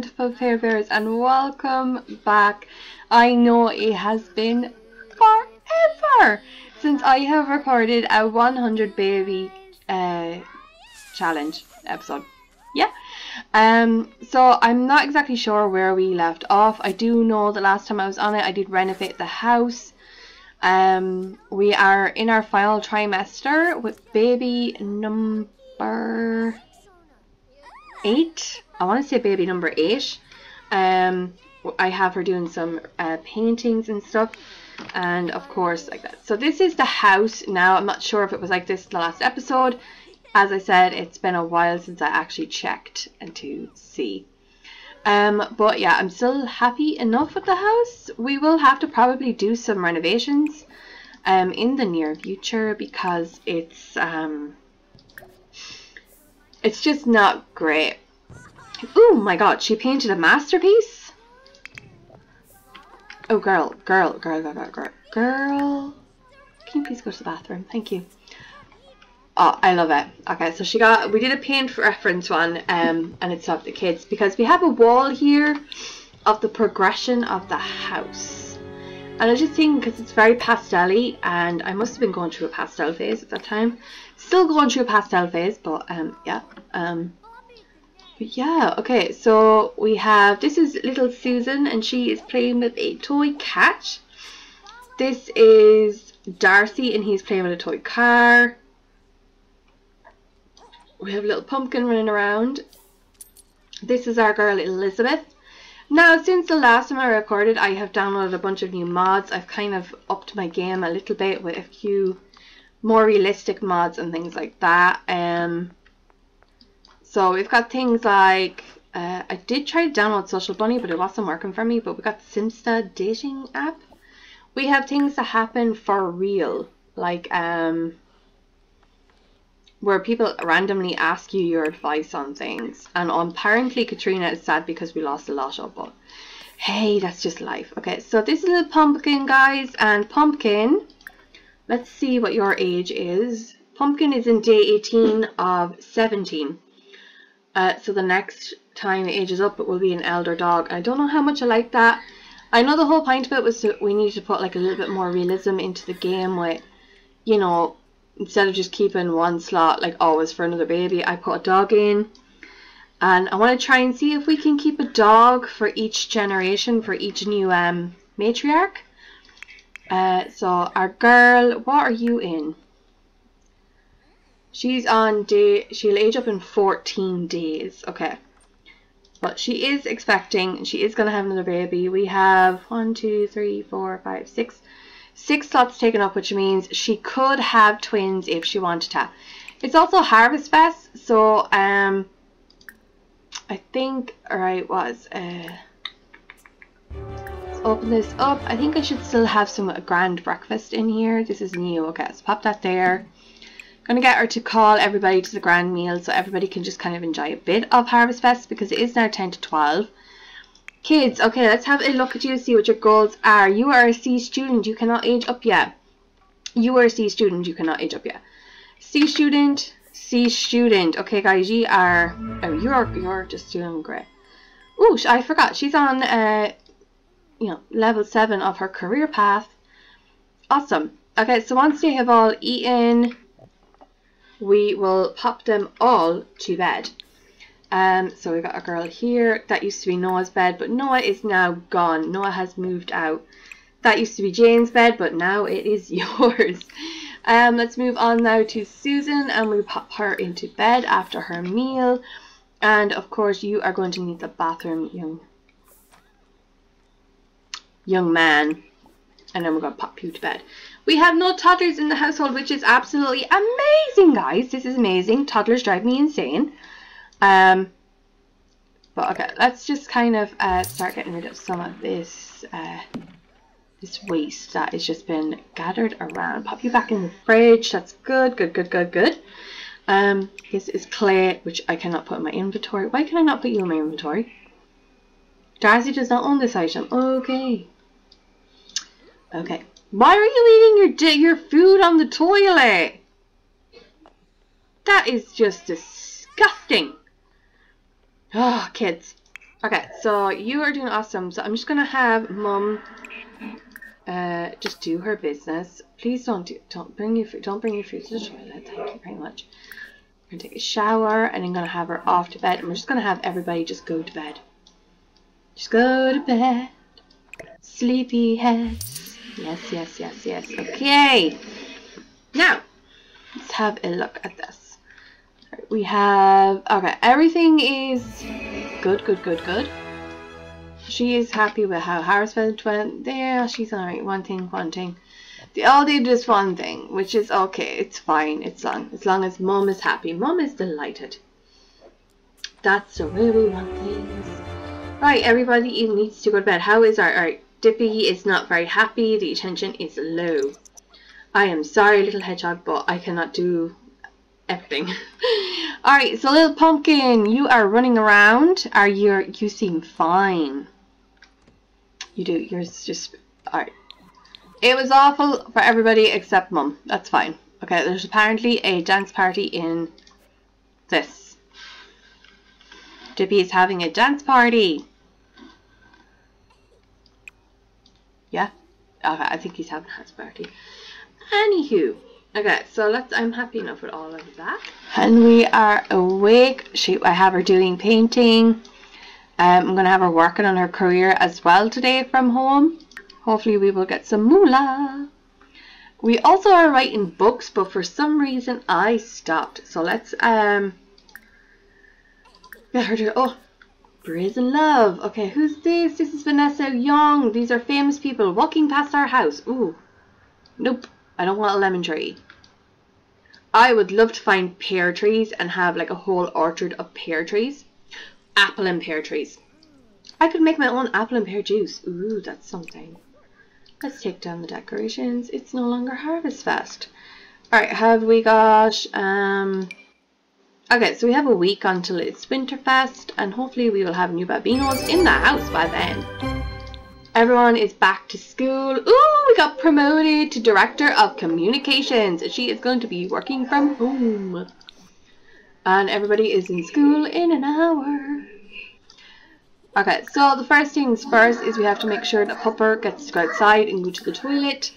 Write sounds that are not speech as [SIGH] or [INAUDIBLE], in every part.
Wonderful Pear Bears, and welcome back. I know it has been forever since I have recorded a 100 baby uh, challenge episode. Yeah. Um. So I'm not exactly sure where we left off. I do know the last time I was on it, I did renovate the house. Um. We are in our final trimester with baby number eight. I want to say baby number eight. Um, I have her doing some uh, paintings and stuff, and of course like that. So this is the house now. I'm not sure if it was like this in the last episode. As I said, it's been a while since I actually checked and to see. Um, but yeah, I'm still happy enough with the house. We will have to probably do some renovations um, in the near future because it's um, it's just not great. Oh my god, she painted a masterpiece? Oh, girl, girl, girl, girl, girl, girl. Can you please go to the bathroom? Thank you. Oh, I love it. Okay, so she got, we did a paint reference one, um, and it's of the kids, because we have a wall here of the progression of the house. And I just think, because it's very pastel and I must have been going through a pastel phase at that time. Still going through a pastel phase, but, um, yeah, um, but yeah, okay, so we have, this is little Susan and she is playing with a toy cat. This is Darcy and he's playing with a toy car. We have a little pumpkin running around. This is our girl Elizabeth. Now, since the last time I recorded, I have downloaded a bunch of new mods. I've kind of upped my game a little bit with a few more realistic mods and things like that. Um, so we've got things like, uh, I did try to download Social Bunny, but it wasn't working for me. But we got Simsta dating app. We have things that happen for real, like um, where people randomly ask you your advice on things. And apparently Katrina is sad because we lost a lotto, but hey, that's just life. Okay, so this is a pumpkin, guys, and pumpkin. Let's see what your age is. Pumpkin is in day 18 of 17. Uh, so the next time it ages up, it will be an elder dog. I don't know how much I like that. I know the whole point of it was that we need to put like a little bit more realism into the game with, you know, instead of just keeping one slot like always for another baby, I put a dog in. And I want to try and see if we can keep a dog for each generation, for each new um, matriarch. Uh, so our girl, what are you in? She's on day, she'll age up in 14 days. Okay. But she is expecting, she is going to have another baby. We have one, two, three, four, five, six, six slots taken up, which means she could have twins if she wanted to. It's also Harvest Fest, so um, I think, alright, was, uh, open this up. I think I should still have some grand breakfast in here. This is new. Okay, let's pop that there. Gonna get her to call everybody to the grand meal so everybody can just kind of enjoy a bit of Harvest Fest because it is now 10 to 12. Kids, okay, let's have a look at you, see what your goals are. You are a C student, you cannot age up yet. You are a C student, you cannot age up yet. C student, C student. Okay, guys, you are, oh, you're, you're just doing great. Oh, I forgot, she's on, uh, you know, level 7 of her career path. Awesome. Okay, so once they have all eaten, we will pop them all to bed. Um, so we've got a girl here. That used to be Noah's bed, but Noah is now gone. Noah has moved out. That used to be Jane's bed, but now it is [LAUGHS] yours. Um, let's move on now to Susan, and we pop her into bed after her meal. And of course, you are going to need the bathroom, young, young man. And then we're going to pop you to bed. We have no toddlers in the household, which is absolutely amazing, guys. This is amazing. Toddlers drive me insane. Um, but okay, let's just kind of uh, start getting rid of some of this uh, this waste that has just been gathered around. Pop you back in the fridge. That's good, good, good, good, good. Um, this is clay, which I cannot put in my inventory. Why can I not put you in my inventory? Darcy does not own this item. Okay. Okay. Why are you eating your your food on the toilet? That is just disgusting. Oh, kids. Okay, so you are doing awesome. So I'm just gonna have mum uh, just do her business. Please don't do, don't bring your food. Don't bring your food to the toilet. Thank you very much. I'm gonna take a shower and I'm gonna have her off to bed. And we're just gonna have everybody just go to bed. Just go to bed. Sleepy heads. Yes, yes, yes, yes. Okay. Now, let's have a look at this. We have, okay, everything is good, good, good, good. She is happy with how Harvest Fest went. There, she's alright. One thing, one thing. They all did this one thing, which is okay. It's fine. It's long. As long as mom is happy. Mom is delighted. That's the way we want. Right, everybody needs to go to bed. How is our, our Dippy is not very happy. The attention is low. I am sorry, little hedgehog, but I cannot do everything. [LAUGHS] Alright, so little pumpkin, you are running around. Are you you seem fine. You do, you're just alright. It was awful for everybody except mum. That's fine. Okay, there's apparently a dance party in this. Dippy is having a dance party. Yeah? Okay, I think he's having a dance party. Anywho, okay, so let's. I'm happy enough with all of that. And we are awake. She, I have her doing painting. Um, I'm gonna have her working on her career as well today from home. Hopefully, we will get some moolah. We also are writing books, but for some reason I stopped. So let's um her. Oh, Brazen Love. Okay, who's this? This is Vanessa Young. These are famous people walking past our house. Ooh. Nope. I don't want a lemon tree. I would love to find pear trees and have like a whole orchard of pear trees. Apple and pear trees. I could make my own apple and pear juice. Ooh, that's something. Let's take down the decorations. It's no longer Harvest Fest. Alright, have we got... um Okay, so we have a week until it's Winterfest, and hopefully we will have new Babinos in the house by then. Everyone is back to school. Ooh, we got promoted to Director of Communications. She is going to be working from home. And everybody is in school in an hour. Okay, so the first things first is we have to make sure that Pupper gets to go outside and go to the toilet.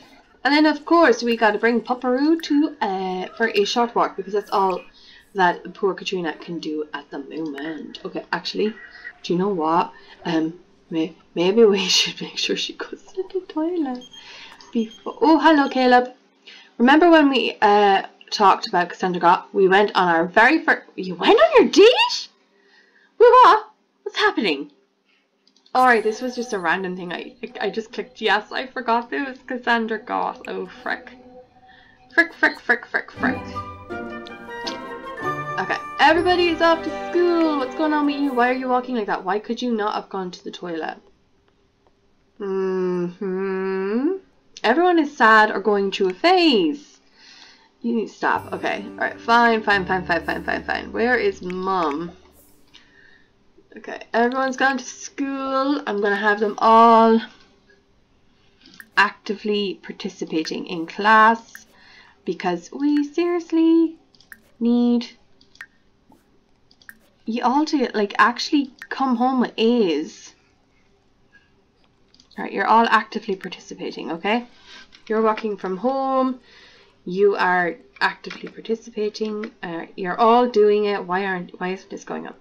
And then of course we got to bring Pupperoo to uh, for a short walk because that's all that poor Katrina can do at the moment. Okay, actually, do you know what? Um, may maybe we [LAUGHS] should make sure she goes to the toilet before. Oh, hello, Caleb. Remember when we uh talked about Cassandra Goth? We went on our very first. You went on your date? Wait, what? What's happening? Alright, this was just a random thing. I I just clicked yes. I forgot it was Cassandra Goth. Oh, frick. Frick, frick, frick, frick, frick. Okay, everybody is off to school. What's going on with you? Why are you walking like that? Why could you not have gone to the toilet? Mm hmm Everyone is sad or going through a phase. You need to stop. Okay. Alright, fine, fine, fine, fine, fine, fine, fine. Where is mum? Okay, everyone's gone to school. I'm going to have them all actively participating in class because we seriously need you all to like actually come home with A's. Alright, you're all actively participating, okay? You're working from home. You are actively participating. Uh, you're all doing it. Why aren't? Why isn't this going up?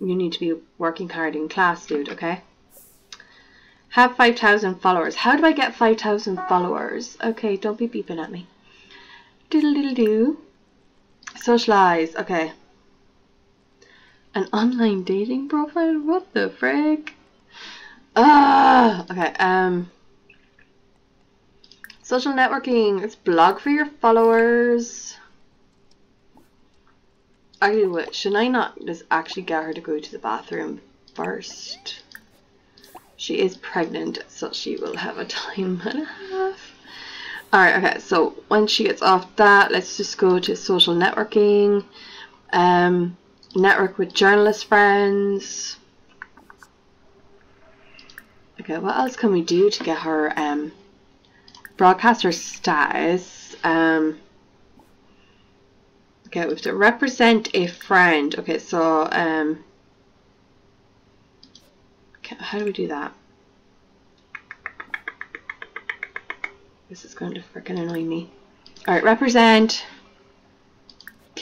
You need to be working hard in class, dude. Okay. Have 5,000 followers. How do I get 5,000 followers? Okay, don't be beeping at me. Diddle diddle do. Socialize. Okay. An online dating profile? What the frick? Ah, okay. Um, social networking. It's blog for your followers. Actually, what? Should I not just actually get her to go to the bathroom first? She is pregnant, so she will have a [LAUGHS] time and a half. Alright, okay, so when she gets off that, let's just go to social networking. Um, network with journalist friends. Okay, what else can we do to get her um, broadcaster status? Um, Okay, we have to represent a friend. Okay, so um, how do we do that? This is going to freaking annoy me. All right, represent.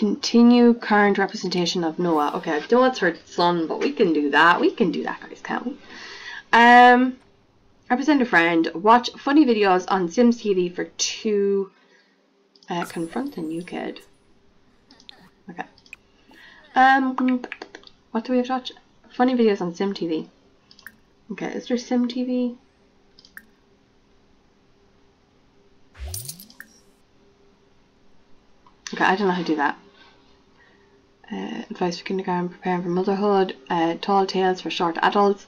Continue current representation of Noah. Okay, I it's her son, but we can do that. We can do that, guys, can't we? Um, represent a friend. Watch funny videos on Sims TV for two. Uh, confront the new kid. Okay. Um, what do we have to watch? Funny videos on Sim TV. Okay, is there Sim TV? Okay, I don't know how to do that. Uh, advice for kindergarten, preparing for motherhood, uh, tall tales for short adults,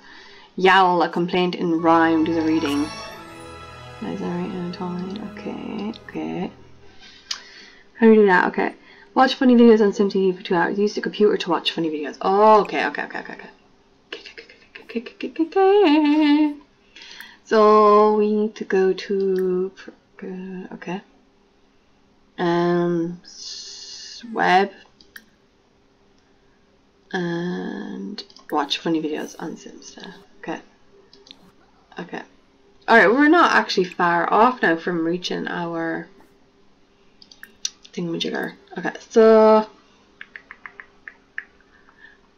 yowl, a complaint in rhyme, do the reading. Okay, okay. How do we do that? Okay. Watch funny videos on SimTV for two hours. Use the computer to watch funny videos. Oh, okay, okay, okay, okay, okay. So we need to go to okay. Um, web and watch funny videos on Simsta. Okay. Okay. Alright, we're not actually far off now from reaching our thingamajigger. Okay, so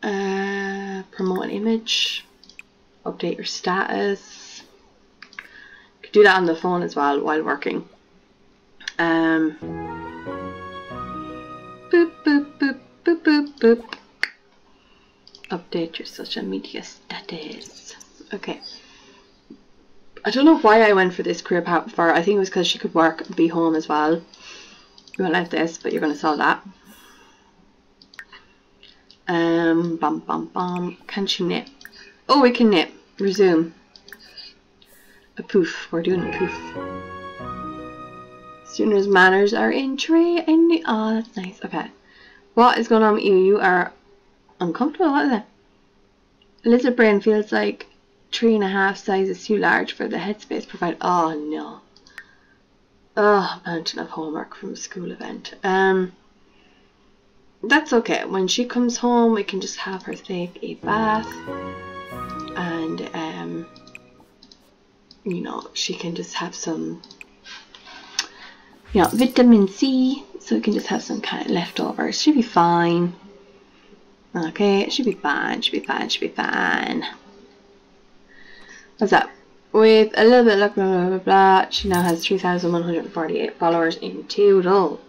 uh, promote an image, update your status. You could do that on the phone as well while working. Um, boop, boop, boop, boop, boop, boop. Update your social media status. Okay. I don't know why I went for this career path for. I think it was because she could work and be home as well. You won't like this, but you're going to sell that. Um, bum bum bum. Can she knit? Oh, we can knit. Resume. A poof. We're doing a poof. Students' manners are in tray and oh, that's nice. Okay. What is going on with you? You are uncomfortable. Is it? Lizard brain feels like three and a half sizes too large for the headspace provided. Oh no. Oh, mountain of homework from a school event. Um, that's okay. When she comes home, we can just have her take a bath, and um, you know, she can just have some, you know, vitamin C. So we can just have some kind of leftovers. She'll be fine. Okay, it should be fine. Should be fine. Should be fine. What's up? With a little bit of luck, blah, blah, blah, blah, she now has 3,148 followers in total.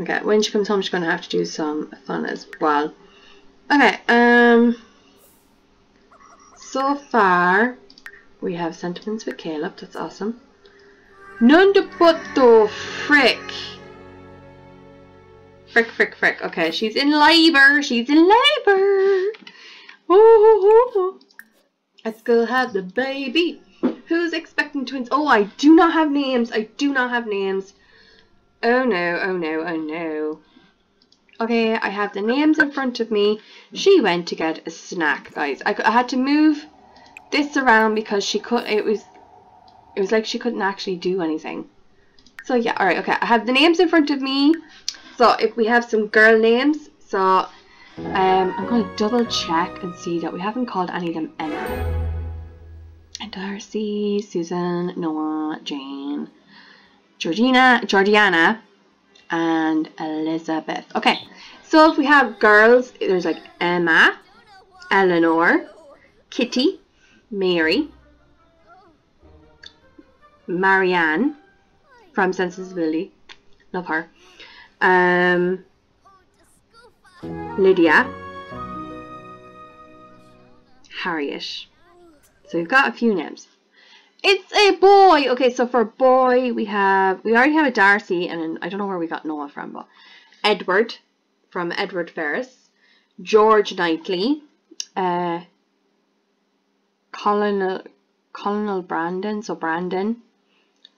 Okay, when she comes home, she's going to have to do some fun as well. Okay, um, so far, we have sentiments with Caleb, that's awesome. None but the frick. Frick, frick, frick. Okay, she's in labor, she's in labor. Ooh. Let's go have the baby. Who's expecting twins? Oh, I do not have names. I do not have names. Oh no, oh no, oh no. Okay, I have the names in front of me. She went to get a snack, guys. I, I had to move this around because she could. It was, it was like she couldn't actually do anything. So yeah, all right, okay. I have the names in front of me. So if we have some girl names, so um, I'm going to double check and see that we haven't called any of them Emma. Darcy, Susan, Noah, Jane, Georgina, Georgiana, and Elizabeth. Okay, so if we have girls, there's like Emma, Eleanor, Kitty, Mary, Marianne from Sensibility, love her, um, Lydia, Harriet. So we've got a few names. It's a boy! Okay, so for boy, we have, we already have a Darcy, and I don't know where we got Noah from, but Edward, from Edward Ferrars, George Knightley, uh, Colonel, Colonel Brandon, so Brandon,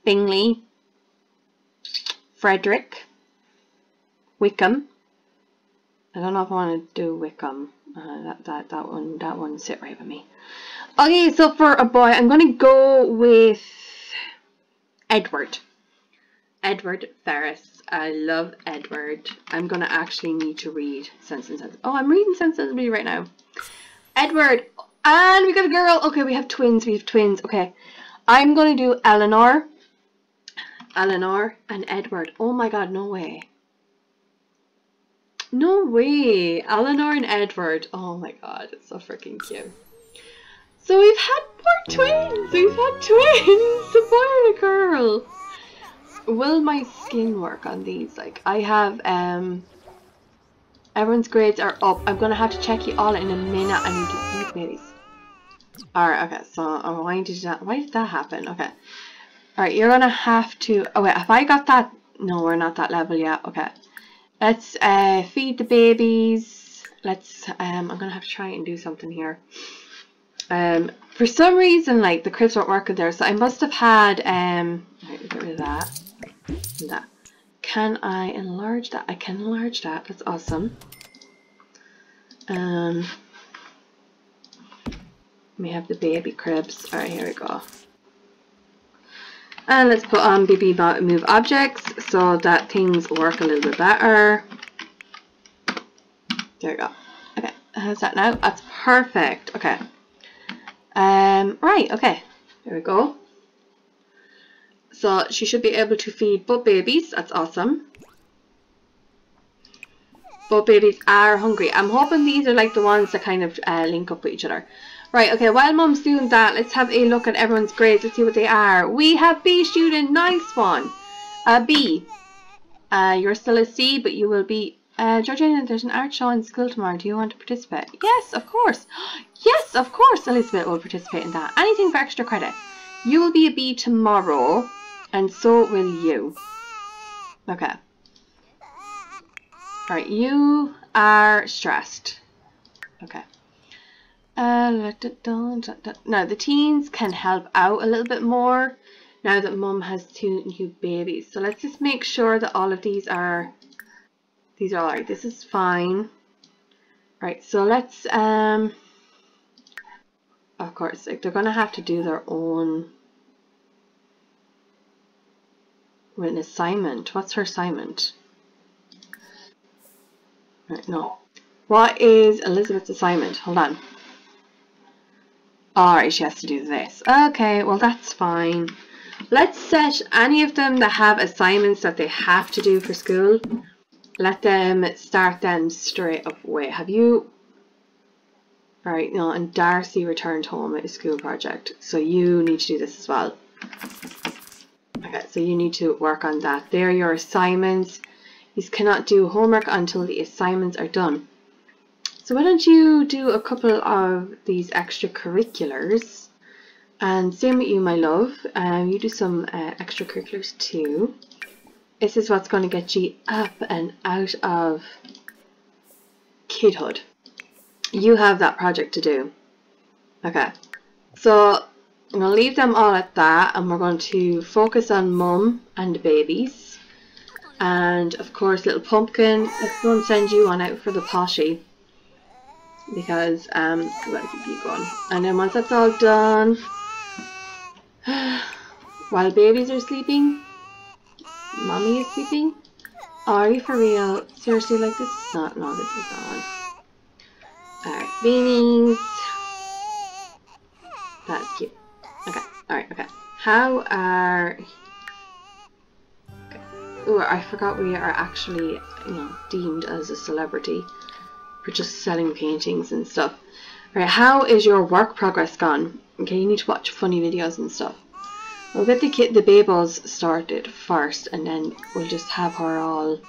Bingley, Frederick, Wickham, I don't know if I want to do Wickham. Uh, that that that one that one sit right with me. Okay, so for a boy, I'm gonna go with Edward. Edward Ferrars. I love Edward. I'm gonna actually need to read Sense and Sensibility. Oh, I'm reading Sense and Sensibility right now. Edward, and we got a girl. Okay, we have twins. We have twins. Okay, I'm gonna do Eleanor, Eleanor, and Edward. Oh my God, no way. No way. Eleanor and Edward. Oh my God, it's so freaking cute. So we've had more twins. We've had twins. A boy and a girl will my skin work on these? Like, I have, um, everyone's grades are up. I'm to have to check you all in a minute. I need to feed babies. Alright, okay, so uh, why did that, why did that happen? Okay. Alright, you're to have to, oh wait, have I got that? No, we're not that level yet. Okay. Let's uh, feed the babies. Let's, um, I'm going to have to try and do something here. Um, for some reason, like, the cribs weren't working there, so I must have had, um, right, get rid of that that. Can I enlarge that? I can enlarge that. That's awesome. Um, we have the baby cribs. Alright, here we go. And let's put on BB move objects so that things work a little bit better. There we go. Okay, how's that now? That's perfect. Okay. Um, right, okay. There we go. So she should be able to feed both babies. That's awesome. Both babies are hungry. I'm hoping these are like the ones that kind of uh, link up with each other. Right, okay, while mom's doing that, let's have a look at everyone's grades. Let's see what they are. We have B student, nice one. A B. Uh, you're still a C, but you will be... Uh, Georgina, there's an art show in school tomorrow. Do you want to participate? Yes, of course. [GASPS] Yes, of course Elizabeth will participate in that. Anything for extra credit. You will be a B tomorrow. And so will you. Okay. Alright, you are stressed. Okay. Uh, now, the teens can help out a little bit more now that mum has two new babies. So let's just make sure that all of these are, these are alright. This is fine. Right, so let's, um, of course, like they're going to have to do their own Written assignment. What's her assignment? Right, no. What is Elizabeth's assignment? Hold on. Alright, she has to do this. Okay, well that's fine. Let's set any of them that have assignments that they have to do for school. Let them start them straight away. Have you... Alright, no, and Darcy returned home with a school project. So you need to do this as well. Okay, so you need to work on that. There are your assignments. You cannot do homework until the assignments are done. So why don't you do a couple of these extracurriculars. And same with you, my love. Um, you do some uh, extracurriculars too. This is what's going to get you up and out of kidhood. You have that project to do. Okay. So I'm going to leave them all at that and we're going to focus on mum and the babies. And of course little pumpkin, let's go and send you on out for the potty. Because um, we gotta keep going. And then once that's all done, [SIGHS] while babies are sleeping, mommy is sleeping. Are you for real? Seriously, like this is not, no, this is on. Alright, beanies. That's cute. Okay, alright, okay. How are... Okay. Oh, I forgot we are actually, you know, deemed as a celebrity for just selling paintings and stuff. Right, how is your work progress gone? Okay, you need to watch funny videos and stuff. We'll get the kid, the Babels started first, and then we'll just have her all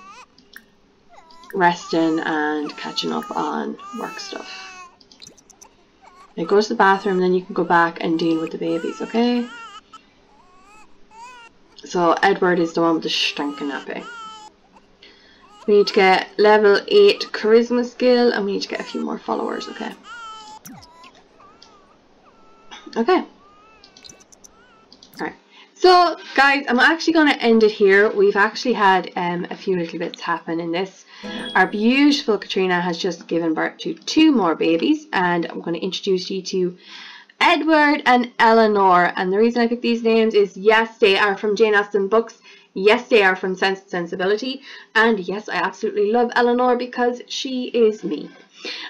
resting and catching up on work stuff. Now go to the bathroom, then you can go back and deal with the babies, okay? So Edward is the one with the stinking nappy. We need to get level 8 charisma skill and we need to get a few more followers, okay? Okay. Alright. So, guys, I'm actually going to end it here. We've actually had um, a few little bits happen in this. Our beautiful Katrina has just given birth to two more babies, and I'm going to introduce you to Edward and Eleanor. And the reason I picked these names is, yes, they are from Jane Austen books. Yes, they are from Sense and Sensibility. And yes, I absolutely love Eleanor because she is me.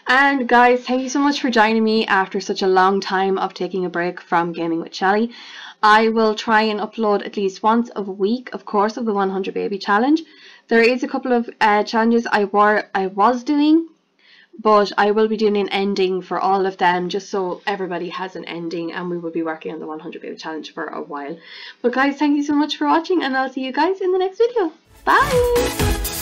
And guys, thank you so much for joining me after such a long time of taking a break from Gaming with Shelly. I will try and upload at least once a week, of course, of the 100 Baby Challenge. There is a couple of uh, challenges I were I was doing, but I will be doing an ending for all of them just so everybody has an ending and we will be working on the 100 Baby Challenge for a while. But guys, thank you so much for watching and I'll see you guys in the next video. Bye!